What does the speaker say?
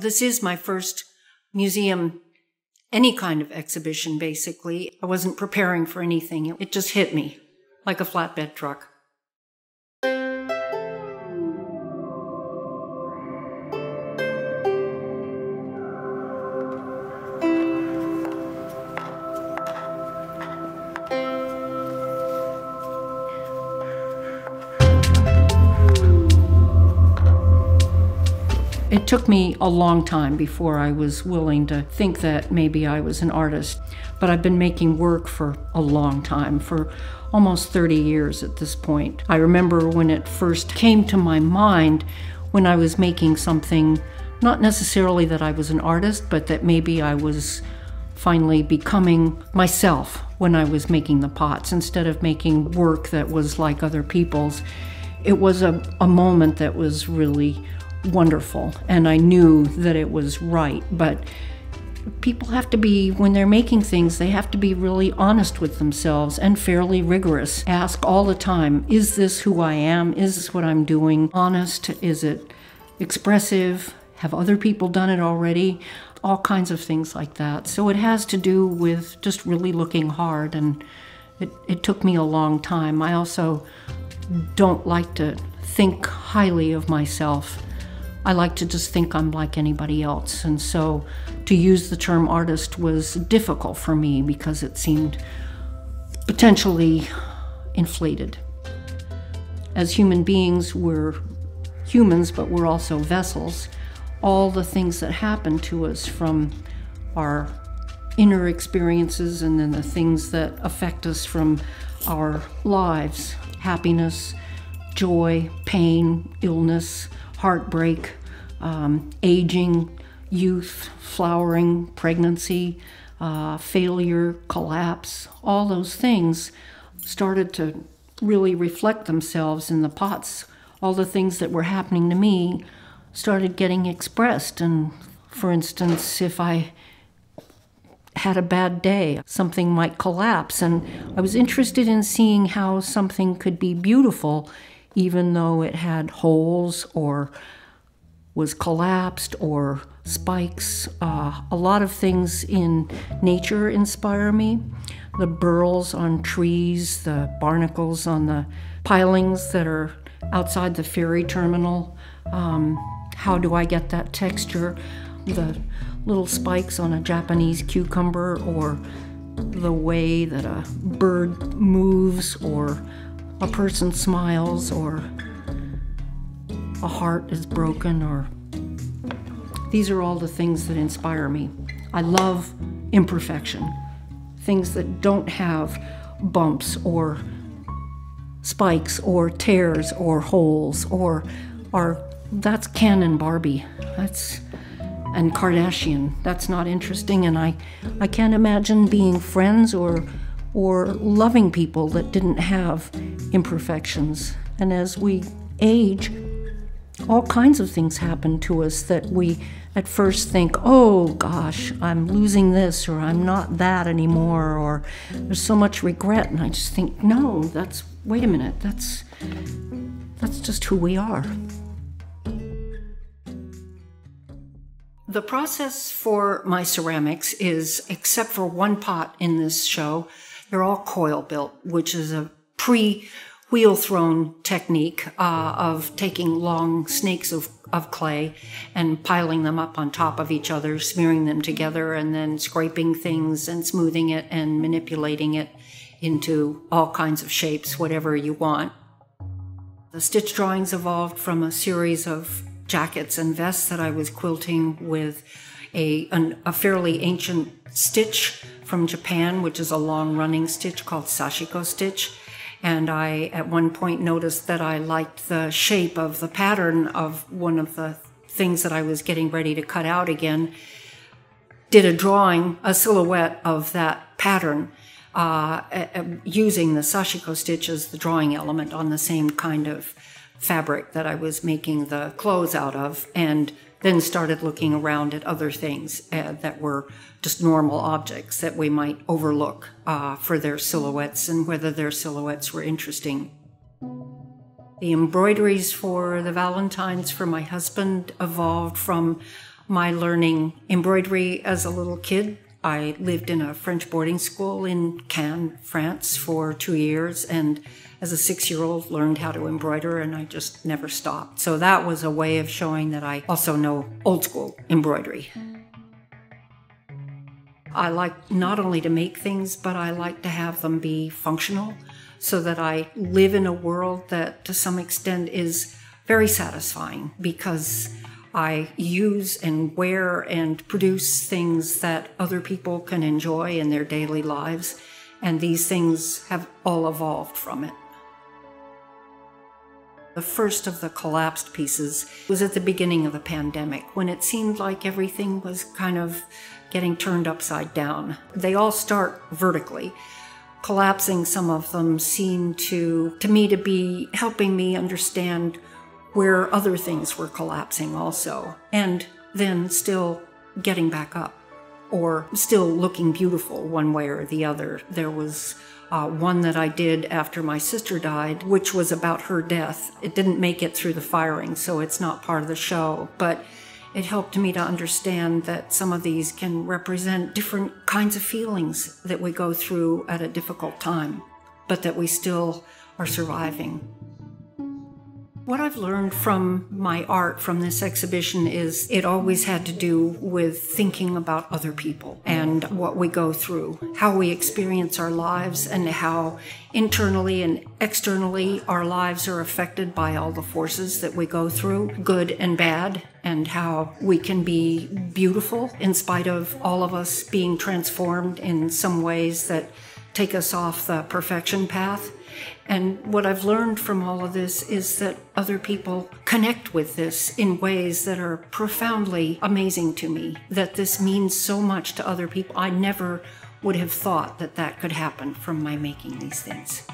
This is my first museum, any kind of exhibition, basically. I wasn't preparing for anything. It just hit me like a flatbed truck. It took me a long time before I was willing to think that maybe I was an artist. But I've been making work for a long time, for almost 30 years at this point. I remember when it first came to my mind when I was making something, not necessarily that I was an artist, but that maybe I was finally becoming myself when I was making the pots instead of making work that was like other people's. It was a, a moment that was really wonderful and I knew that it was right. But people have to be, when they're making things, they have to be really honest with themselves and fairly rigorous. Ask all the time Is this who I am? Is this what I'm doing? Honest? Is it expressive? Have other people done it already? All kinds of things like that. So it has to do with just really looking hard, and it, it took me a long time. I also don't like to think highly of myself. I like to just think I'm like anybody else. And so to use the term artist was difficult for me because it seemed potentially inflated. As human beings, we're humans, but we're also vessels. All the things that happen to us from our inner experiences and then the things that affect us from our lives happiness, joy, pain, illness heartbreak, um, aging, youth, flowering, pregnancy, uh, failure, collapse, all those things started to really reflect themselves in the pots. All the things that were happening to me started getting expressed. And for instance, if I had a bad day, something might collapse. And I was interested in seeing how something could be beautiful even though it had holes or was collapsed or spikes. Uh, a lot of things in nature inspire me. The burls on trees, the barnacles on the pilings that are outside the ferry terminal. Um, how do I get that texture? The little spikes on a Japanese cucumber, or the way that a bird moves, or a person smiles or a heart is broken or these are all the things that inspire me. I love imperfection, things that don't have bumps or spikes or tears or holes or are that's Ken and Barbie. That's and Kardashian. That's not interesting and I I can't imagine being friends or or loving people that didn't have imperfections. And as we age, all kinds of things happen to us that we at first think, oh gosh, I'm losing this, or I'm not that anymore, or there's so much regret. And I just think, no, that's, wait a minute, that's, that's just who we are. The process for my ceramics is, except for one pot in this show, they're all coil built, which is a pre wheel thrown technique uh, of taking long snakes of, of clay and piling them up on top of each other, smearing them together, and then scraping things and smoothing it and manipulating it into all kinds of shapes, whatever you want. The stitch drawings evolved from a series of jackets and vests that I was quilting with a, an, a fairly ancient stitch from Japan, which is a long running stitch called sashiko stitch. And I, at one point, noticed that I liked the shape of the pattern of one of the things that I was getting ready to cut out again. Did a drawing, a silhouette of that pattern, uh, using the sashiko stitch as the drawing element on the same kind of fabric that I was making the clothes out of. And then started looking around at other things uh, that were just normal objects that we might overlook uh, for their silhouettes and whether their silhouettes were interesting. The embroideries for the Valentines for my husband evolved from my learning embroidery as a little kid. I lived in a French boarding school in Cannes, France for two years, and as a six year old learned how to embroider, and I just never stopped. So that was a way of showing that I also know old school embroidery. I like not only to make things, but I like to have them be functional so that I live in a world that to some extent is very satisfying because I use and wear and produce things that other people can enjoy in their daily lives. And these things have all evolved from it. The first of the collapsed pieces was at the beginning of the pandemic when it seemed like everything was kind of getting turned upside down. They all start vertically. Collapsing some of them seemed to, to me, to be helping me understand where other things were collapsing also, and then still getting back up or still looking beautiful one way or the other. There was uh, one that I did after my sister died, which was about her death. It didn't make it through the firing, so it's not part of the show, but it helped me to understand that some of these can represent different kinds of feelings that we go through at a difficult time, but that we still are surviving. What I've learned from my art from this exhibition is it always had to do with thinking about other people and what we go through, how we experience our lives, and how internally and externally our lives are affected by all the forces that we go through, good and bad, and how we can be beautiful in spite of all of us being transformed in some ways that take us off the perfection path. And what I've learned from all of this is that other people connect with this in ways that are profoundly amazing to me, that this means so much to other people. I never would have thought that that could happen from my making these things.